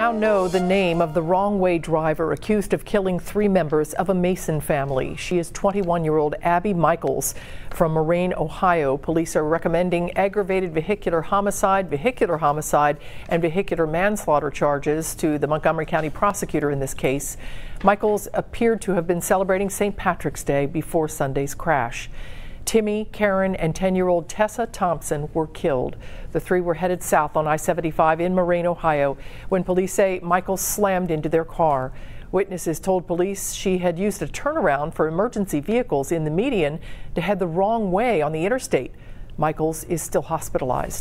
now know the name of the wrong way driver accused of killing three members of a Mason family. She is 21 year old Abby Michaels from Moraine, Ohio. Police are recommending aggravated vehicular homicide, vehicular homicide, and vehicular manslaughter charges to the Montgomery County prosecutor in this case. Michaels appeared to have been celebrating St. Patrick's Day before Sunday's crash. Timmy, Karen, and 10 year old Tessa Thompson were killed. The three were headed south on I 75 in Moraine, Ohio, when police say Michaels slammed into their car. Witnesses told police she had used a turnaround for emergency vehicles in the median to head the wrong way on the interstate. Michaels is still hospitalized.